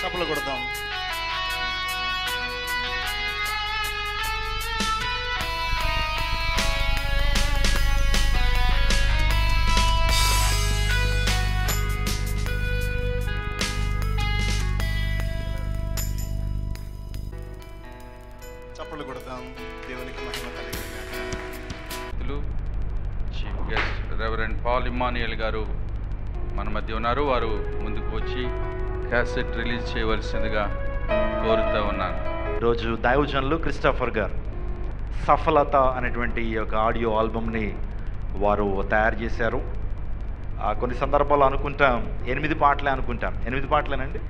చప్పలు కొడదాం చప్పలు కొడదాం దేవునికి మహిమ కలిగిన chief guest reverend Paul Emmanuel గారు మన మధ్య ఉన్నారు. వారు ముందుకు వచ్చి క్యాసెట్ రిలీజ్ చేయవలసిందిగా కోరుతూ ఉన్నాను. ఈరోజు దైవజనులు క్రిస్టఫర్ గారు సఫలత అనేటువంటి ఈ యొక్క ఆడియో ఆల్బమ్ని వారు తయారు చేశారు. కొన్ని సందర్భాల్లో అనుకుంటాం ఎనిమిది పాటలే అనుకుంటాం. ఎనిమిది పాటలేనండి?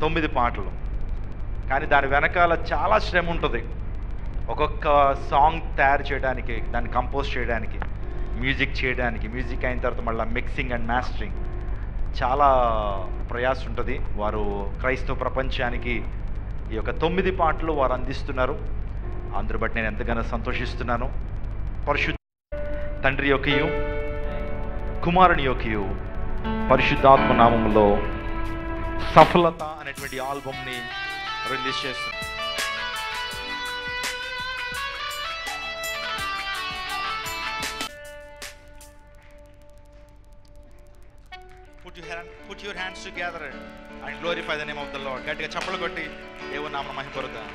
తొమ్మిది పాటలు. కానీ దాని వెనకాల చాలా శ్రమ ఉంటుంది. ఒక్కొక్క సాంగ్ తయారు చేయడానికి దాన్ని కంపోజ్ చేయడానికి మ్యూజిక్ చేయడానికి మ్యూజిక్ అయిన తర్వాత మళ్ళీ మిక్సింగ్ అండ్ మాస్టరింగ్ చాలా ప్రయాస ఉంటుంది వారు క్రైస్తవ ప్రపంచానికి ఈ యొక్క తొమ్మిది పాటలు వారు అందిస్తున్నారు. అందరు బట్టి నేను ఎంతగానో సంతోషిస్తున్నాను. పరిశుద్ధ తండ్రి యొక్కయు కుమారుని యొక్కయు పరిశుద్ధాత్మ నామంలో సఫలత అనేటువంటి ఆల్బమ్ని రిలీజ్ చేస్తున్నారు. Put your hands together and glorify the name of the Lord గట్టిగా చప్పలు కొట్టి ఏమో నామ మహిపరుద్దాం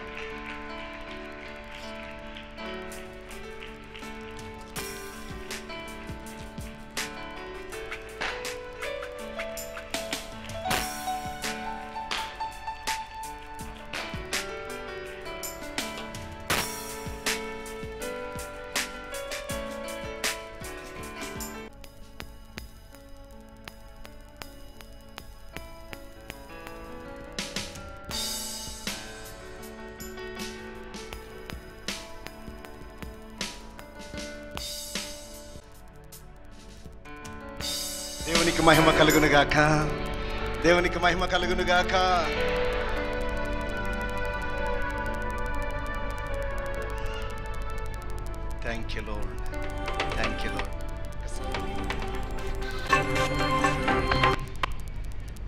దేవునికి మహిమ కలుగును గాక దేవునికి మహిమ కలుగును గాక thank you Lord thank you Lord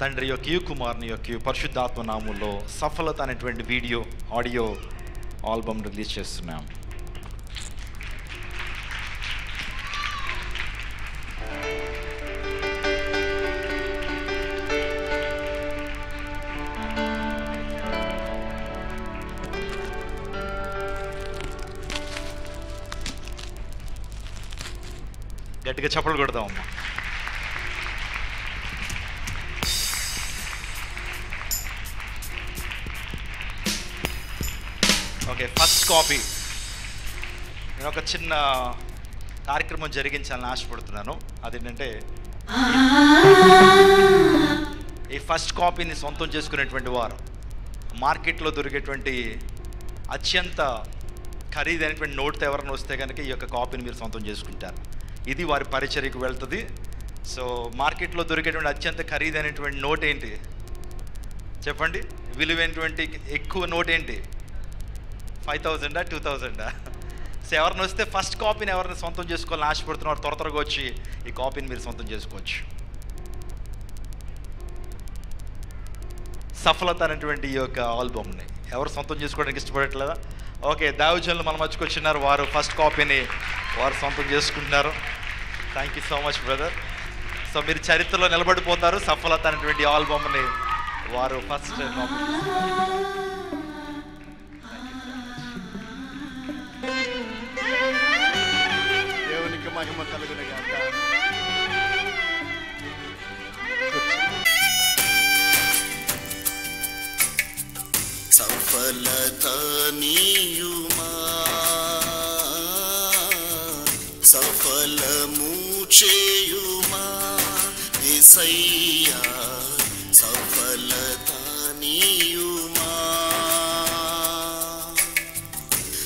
తండ్రి యొక్క కుమార్ని యొక్క పరిశుద్ధాత్మ నామంలో సఫలత అనేటువంటి వీడియో ఆడియో ఆల్బమ్ రిలీజ్ చేస్తున్నాం. గట్టిగా చప్పలు కొడదామమ్మా ఓకే ఫస్ట్ కాపీ నేను ఒక చిన్న కార్యక్రమం జరిగించాలని ఆశపడుతున్నాను. అదేంటంటే ఈ ఫస్ట్ కాపీని సొంతం చేసుకునేటువంటి వారు మార్కెట్లో దొరికేటువంటి అత్యంత ఖరీదైనటువంటి నోట్తో ఎవరైనా వస్తే కనుక ఈ యొక్క కాపీని మీరు సొంతం చేసుకుంటారు. ఇది వారి పరిచర్యకు వెళ్తుంది. సో మార్కెట్లో దొరికేటువంటి అత్యంత ఖరీదైనటువంటి నోట్ ఏంటి? చెప్పండి. విలువైనటువంటి ఎక్కువ నోట్ ఏంటి? ఫైవ్ థౌజండా? టూ థౌజండా? సో ఎవరిని వస్తే ఫస్ట్ కాపీని ఎవరిని సొంతం చేసుకోవాలని ఆశపడుతున్నారు త్వర త్వరగా వచ్చి ఈ కాపీని మీరు సొంతం చేసుకోవచ్చు. సఫలత అనేటువంటి ఈ యొక్క ఆల్బమ్ని ఎవరు సొంతం చేసుకోవడానికి ఇష్టపడట్లేదా? ఓకే దావుజన్లు మన మధ్యకు వచ్చినారు వారు ఫస్ట్ కాపీని వారు సొంతం చేసుకుంటున్నారు. Thank you so much brother so మీరు చరిత్రలో నిలబడిపోతారు. సఫలత అనేటువంటి ఆల్బమ్ని వారు ఫస్ట్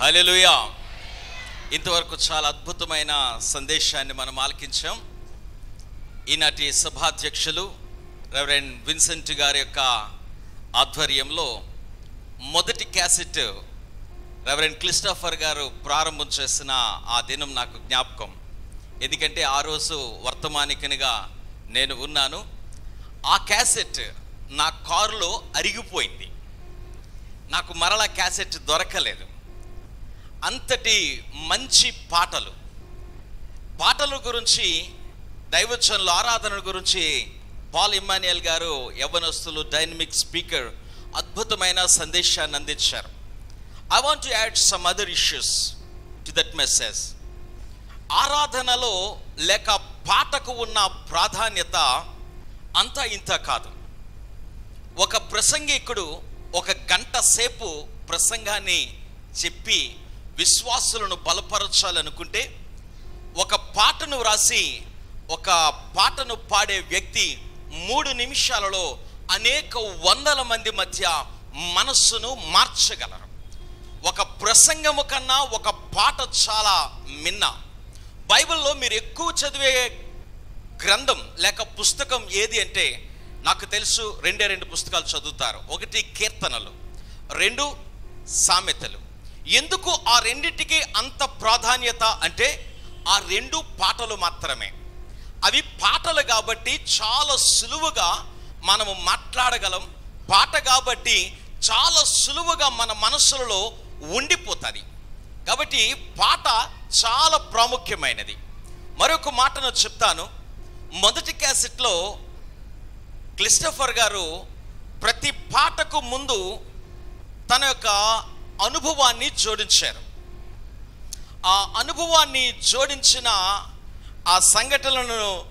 హలెలుయా ఇంతవరకు చాలా అద్భుతమైన సందేశాన్ని మనం ఆలకించాం. ఈనాటి సభాధ్యక్షులు రెవరెండ్ విన్సెంట్ గారి యొక్క ఆధ్వర్యంలో మొదటి క్యాసెట్ రెవరెండ్ క్రిస్టఫర్ గారు ప్రారంభం చేసిన ఆ దినం నాకు జ్ఞాపకం. ఎందుకంటే ఆ రోజు వర్తమానికనిగా నేను ఉన్నాను. ఆ క్యాసెట్ నా కారులో అరిగిపోయింది. నాకు మరలా క్యాసెట్ దొరకలేదు. అంతటి మంచి పాటలు. పాటల గురించి దైవచనుల ఆరాధన గురించి పాల్ ఇమ్మానియల్ గారు యవ్వనస్తులు డైనమిక్ స్పీకర్ అద్భుతమైన సందేశాన్ని అందించారు. I want to add some other issues to that message ఆరాధనలో లేక పాటకు ఉన్న ప్రాధాన్యత అంతా ఇంత కాదు. ఒక ప్రసంగికుడు ఒక గంట సేపు ప్రసంగాన్ని చెప్పి విశ్వాసులను బలపరచాలనుకుంటే ఒక పాటను వ్రాసి ఒక పాటను పాడే వ్యక్తి మూడు నిమిషాలలో అనేక వందల మంది మధ్య మనస్సును మార్చగలరు. ఒక ప్రసంగము కన్నా ఒక పాట చాలా మిన్న. బైబిల్లో మీరు ఎక్కువ చదివే గ్రంథం లేక పుస్తకం ఏది అంటే నాకు తెలుసు రెండే రెండు పుస్తకాలు చదువుతారు. ఒకటి కీర్తనలు రెండు సామెతలు. ఎందుకు ఆ రెండింటికి అంత ప్రాధాన్యత అంటే ఆ రెండు పాటలు మాత్రమే. అవి పాటలు కాబట్టి చాలా సులువుగా మనము మాట్లాడగలం. పాట కాబట్టి చాలా సులువుగా మన మనసులలో ఉండిపోతుంది. కాబట్టి పాట చాలా ప్రాముఖ్యమైనది. మరొక మాటను చెప్తాను. మొదటి క్యాసెట్లో క్లిస్టఫర్ గారు ప్రతి పాటకు ముందు తన యొక్క అనుభవాన్ని జోడించారు. ఆ అనుభవాన్ని జోడించిన ఆ సంఘటనలను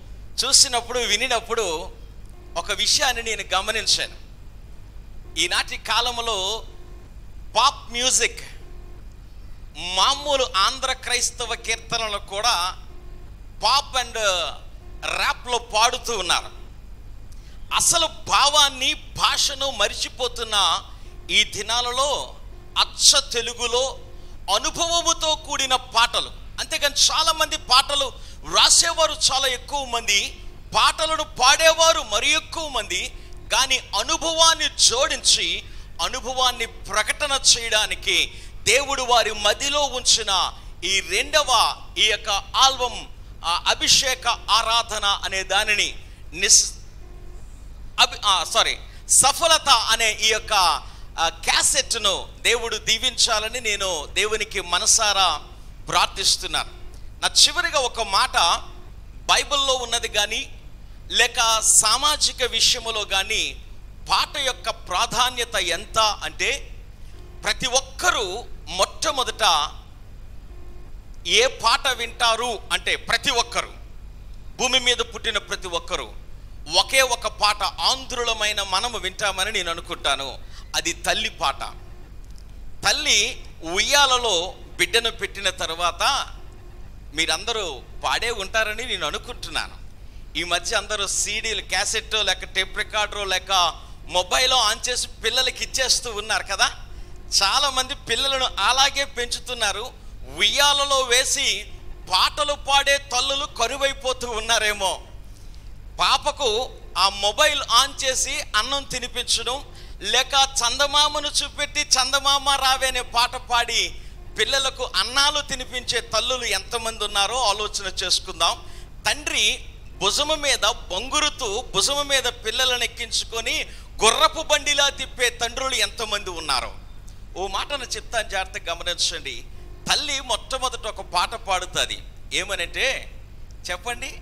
చూసినప్పుడు వినినప్పుడు ఒక విషయాన్ని నేను గమనించాను. ఈనాటి కాలంలో పాప్ మ్యూజిక్ మామూలు ఆంధ్ర క్రైస్తవ కీర్తనలు కూడా పాప్ అండ్ ర్యాప్లో పాడుతూ ఉన్నారు. అసలు భావాన్ని భాషను మరిచిపోతున్న ఈ దినాలలో అచ్చ తెలుగులో అనుభవముతో కూడిన పాటలు. అంతేకాని చాలామంది పాటలు వ్రాసేవారు చాలా ఎక్కువ మంది పాటలను పాడేవారు మరి ఎక్కువ మంది కానీ అనుభవాన్ని జోడించి అనుభవాన్ని ప్రకటన చేయడానికి దేవుడు వారి మదిలో ఉంచిన ఈ రెండవ ఈ యొక్క ఆల్బమ్ అభిషేక ఆరాధన అనే దానిని నిస్ అభి సారీ సఫలత అనే ఈ యొక్క క్యాసెట్ను దేవుడు దీవించాలని నేను దేవునికి మనసారా ప్రార్థిస్తున్నాను. నా చివరిగా ఒక మాట బైబిల్లో ఉన్నది కానీ లేక సామాజిక విషయములో కానీ పాట యొక్క ప్రాధాన్యత ఎంత అంటే ప్రతి ఒక్కరూ మొట్టమొదట ఏ పాట వింటారు అంటే ప్రతి ఒక్కరు. భూమి మీద పుట్టిన ప్రతి ఒక్కరు ఒకే ఒక పాట ఆంధ్రులమైన మనము వింటామని నేను అనుకుంటాను. అది తల్లి పాట. తల్లి ఉయ్యాలలో బిడ్డను పెట్టిన తర్వాత మీరందరూ పాడే ఉంటారని నేను అనుకుంటున్నాను. ఈ మధ్య అందరూ సీడీలు క్యాసెట్ లేక టేప్ రికార్డర్ లేక మొబైల్లో ఆన్ చేసి పిల్లలకి ఇచ్చేస్తూ ఉన్నారు కదా? చాలామంది పిల్లలను అలాగే పెంచుతున్నారు. ఉయ్యాలలో వేసి పాటలు పాడే తల్లులు కరువైపోతూ ఉన్నారేమో. పాపకు ఆ మొబైల్ ఆన్ చేసి అన్నం తినిపించడం లేక చందమామను చూపెట్టి చందమామ రావే అనే పాట పాడి పిల్లలకు అన్నాలు తినిపించే తల్లులు ఎంతమంది ఉన్నారో ఆలోచన చేసుకుందాం. తండ్రి భుజము మీద బొంగురుతూ భుజము మీద పిల్లలను ఎక్కించుకొని గుర్రపు బండిలా తిప్పే తండ్రులు ఎంతమంది ఉన్నారో. ఓ మాటను చెప్తాను జాగ్రత్తగా గమనించండి. తల్లి మొట్టమొదట ఒక పాట పాడుతుంది. ఏమనంటే చెప్పండి.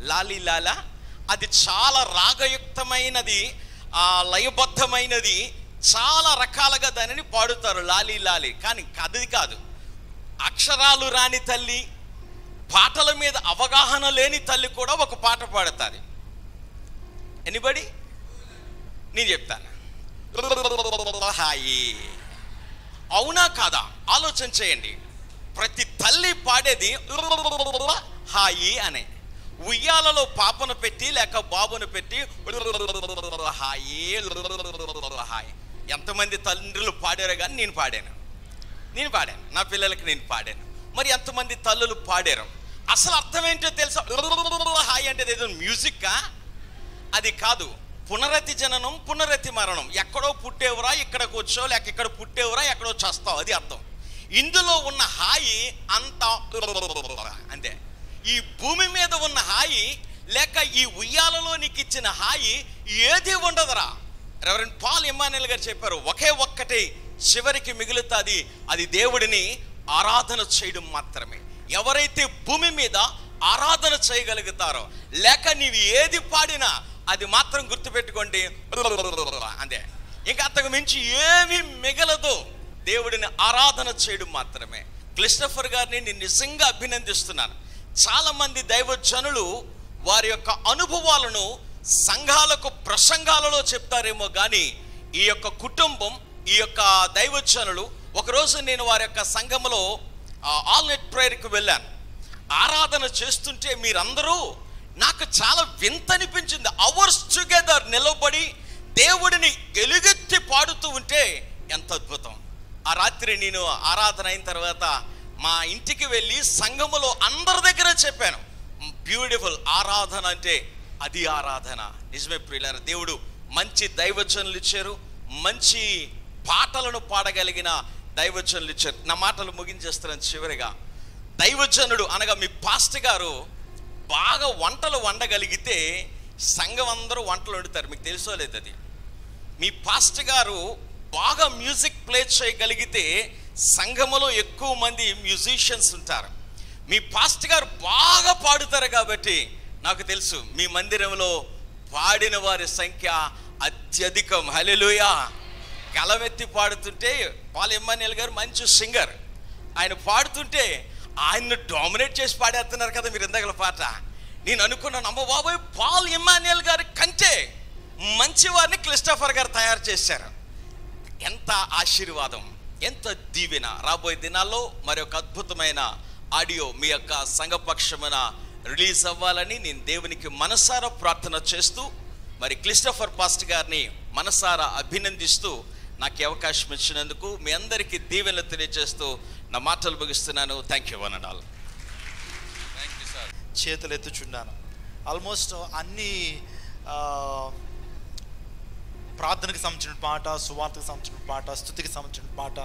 లాలి లాలా అది చాలా రాగయుక్తమైనది. ఆ లయబద్ధమైనది చాలా రకాలుగా దానిని పాడుతారు లాలి లాలి. కానీ అది కాదు. అక్షరాలు రాని తల్లి పాటల మీద అవగాహన లేని తల్లి కూడా ఒక పాట పాడుతుంది ఎనిబడి నేను చెప్తాను. హాయి. అవునా కాదా? ఆలోచన చేయండి. ప్రతి తల్లి పాడేది హాయి అనే. ఉయ్యాలలో పాపను పెట్టి లేక బాబును పెట్టి హాయి హాయి. ఎంతమంది తండ్రులు పాడారో కానీ నేను పాడాను. నేను పాడాను. నా పిల్లలకి నేను పాడాను. మరి ఎంతమంది తల్లులు పాడారు? అసలు అర్థం ఏంటో తెలుసా? హాయ్ అంటే ఏదో మ్యూజిక్కా? అది కాదు. పునరతి జననం పునరతి మరణం. ఎక్కడో పుట్టేవరా ఇక్కడికి వచ్చో లేక ఇక్కడ పుట్టేవరా ఎక్కడో చస్తావు అది అర్థం. ఇందులో ఉన్న హాయి అంత అంతే. ఈ భూమి మీద ఉన్న హాయి లేక ఈ ఉయ్యాలలో నీకు ఇచ్చిన హాయి ఏది ఉండదురా. రెవరెండ్ పాల్ ఇమానుయల్ గారు చెప్పారు ఒకే ఒక్కటి చివరికి మిగులుతుంది అది దేవుడిని ఆరాధన చేయడం మాత్రమే. ఎవరైతే భూమి మీద ఆరాధన చేయగలుగుతారో లేక నీవు ఏది పాడినా అది మాత్రం గుర్తుపెట్టుకోండి. అంతే. ఇంకా అంతకు మించి ఏమి మిగలదు. దేవుడిని ఆరాధన చేయడం మాత్రమే. క్లిస్టఫర్ గారిని నేను నిజంగా అభినందిస్తున్నాను. చాలామంది దైవజనులు వారి యొక్క అనుభవాలను సంఘాలకు ప్రసంగాలలో చెప్తారేమో కానీ ఈ యొక్క కుటుంబం ఈ యొక్క దైవజనులు ఒకరోజు నేను వారి యొక్క సంఘములో ఆల్ నెట్ ప్రేయర్కి వెళ్ళాను. ఆరాధన చేస్తుంటే మీరందరూ నాకు చాలా వింత అనిపించింది అవర్స్ టుగెదర్ నిలబడి దేవుడిని ఎలుగెత్తి పాడుతూ ఉంటే ఎంత అద్భుతం. ఆ రాత్రి నేను ఆరాధన అయిన తర్వాత మా ఇంటికి వెళ్ళి సంఘములో అందరి దగ్గర చెప్పాను. బ్యూటిఫుల్ ఆరాధన అంటే అది ఆరాధన. నిజమే ప్రియులార దేవుడు మంచి దైవజనులు ఇచ్చారు. మంచి పాటలను పాడగలిగిన దైవజనులు ఇచ్చారు. నా మాటలు ముగించేస్తున్నాను చివరిగా. దైవజనుడు అనగా మీ పాస్ట్ గారు బాగా వంటలు వండగలిగితే సంఘం అందరూ వంటలు వండుతారు. మీకు తెలుసో లేదు అది. మీ పాస్ట్ గారు బాగా మ్యూజిక్ ప్లే చేయగలిగితే సంఘములో ఎక్కువ మంది మ్యూజిషియన్స్ ఉంటారు. మీ పాస్ట్ గారు బాగా పాడుతారు కాబట్టి నాకు తెలుసు మీ మందిరంలో పాడిన వారి సంఖ్య అత్యధికం. హలెలుయా గలమెత్తి పాడుతుంటే పాల్ ఎమ్మాన్యుల్ గారు మంచి సింగర్. ఆయన పాడుతుంటే ఆయన్ను డామినేట్ చేసి పాడేస్తున్నారు కదా మీరు ఇందాకల పాట. నేను అనుకున్నాను అమ్మ బాబోయ్ పాల్ ఇమాన్యుయల్ గారి కంటే మంచి వారిని క్లిస్టఫర్ గారు తయారు చేశారు. ఎంత ఆశీర్వాదం. ఎంత దీవెన? రాబోయే దినాల్లో మరి ఒక అద్భుతమైన ఆడియో మీ యొక్క సంఘపక్షమైన రిలీజ్ అవ్వాలని నేను దేవునికి మనసారా ప్రార్థన చేస్తూ మరి క్లిస్టఫర్ పాస్ట్ గారిని మనసారా అభినందిస్తూ నాకు అవకాశం ఇచ్చినందుకు మీ అందరికీ దీవెనలు తెలియజేస్తూ నా మాటలు ముగిస్తున్నాను. Thank you one and all thank you sir చేతులు ఎత్తుచున్నాను ఆల్మోస్ట్ అన్ని ప్రార్థనకు సంబంధించిన పాట సువార్తకు సంబంధించిన పాట స్థుతికి సంబంధించిన పాట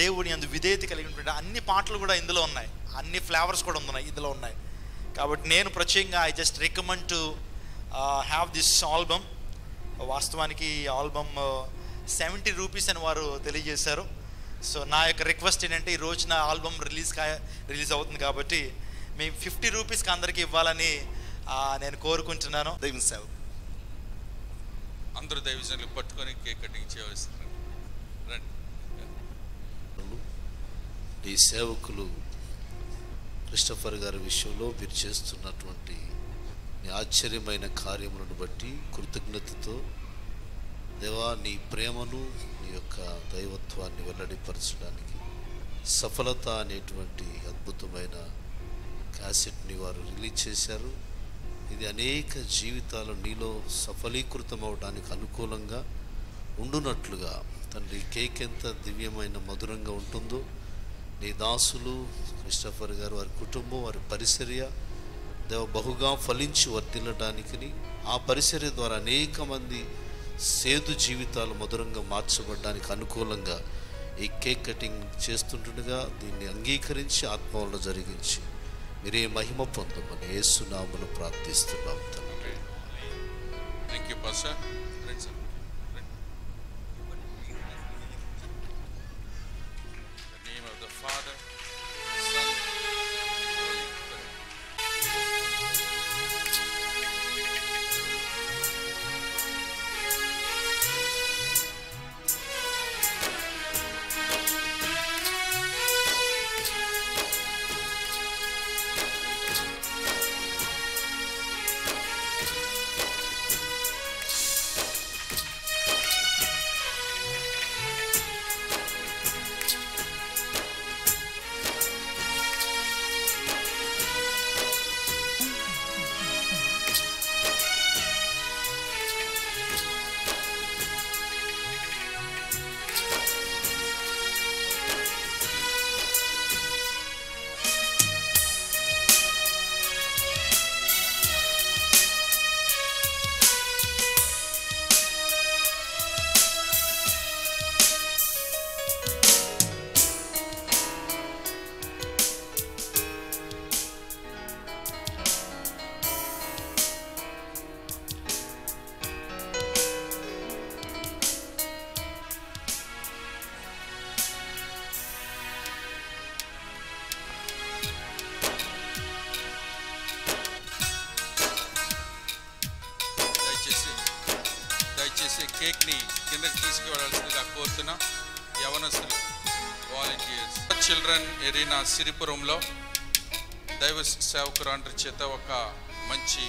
దేవుని అందు విధేయత కలిగినటువంటి అన్ని పాటలు కూడా ఇందులో ఉన్నాయి. అన్ని ఫ్లేవర్స్ కూడా ఉన్నాయి ఇందులో ఉన్నాయి. కాబట్టి నేను ప్రత్యేకంగా I just recommend to have this album వాస్తవానికి ఈ ఆల్బమ్ సెవెంటీ రూపీస్ అని వారు తెలియజేశారు. సో నా యొక్క రిక్వెస్ట్ ఏంటంటే ఈ రోజున ఆల్బమ్ రిలీజ్ కా రిలీజ్ అవుతుంది కాబట్టి మేము ఫిఫ్టీ రూపీస్కి అందరికీ ఇవ్వాలని uh, నేను కోరుకుంటున్నాను. దైవం సేవ. అందరూ దైవజనులు పట్టుకొని కేక్ కటింగ్ చేయవలసింది. రండి. ఈ సేవకులు క్రిస్టఫర్ గారి విషయంలో మీరు చేస్తున్నటువంటి మీ ఆశ్చర్యమైన కార్యములను బట్టి కృతజ్ఞతతో దేవా నీ ప్రేమను నీ యొక్క దైవత్వాన్ని వెల్లడిపరచడానికి సఫలత అనేటువంటి అద్భుతమైన క్యాసెట్ని వారు రిలీజ్ చేశారు. ఇది అనేక జీవితాలు నీలో సఫలీకృతం అవడానికి అనుకూలంగా ఉండునట్లుగా తండ్రి కేక్ ఎంత దివ్యమైన మధురంగా ఉంటుందో. నీ దాసులు క్రిస్టఫర్ గారు వారి కుటుంబం వారి పరిచర్య దేవ బహుగా ఫలించి వర్తిల్లడానికి ఆ పరిచర్య ద్వారా అనేక మంది సేదు జీవితాలు మధురంగా మార్చబడడానికి అనుకూలంగా ఈ కేక్ కటింగ్ చేస్తుంటుండగా దీన్ని అంగీకరించి ఆత్మవల్ల జరిగించి మీరే మహిమ పొందమని యేసునామను ప్రార్థిస్తున్నాం తండ్రి. థ్యాంక్ యూ చిల్డ్రన్ ఎరీనా సిరిపురంలో దైవ సేవకురాండ్రి చేత ఒక మంచి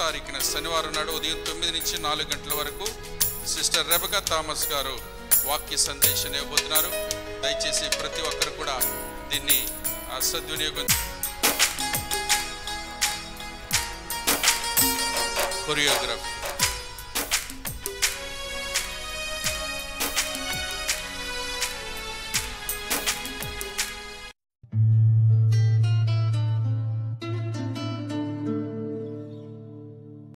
తారీఖున శనివారం నాడు ఉదయం తొమ్మిది నుంచి నాలుగు గంటల వరకు సిస్టర్ రెబకా థామస్ గారు వాక్య సందేశం ఇవ్వబోతున్నారు. దయచేసి ప్రతి ఒక్కరు కూడా దీన్ని సద్వినియోగం కొరియోగ్రఫీ.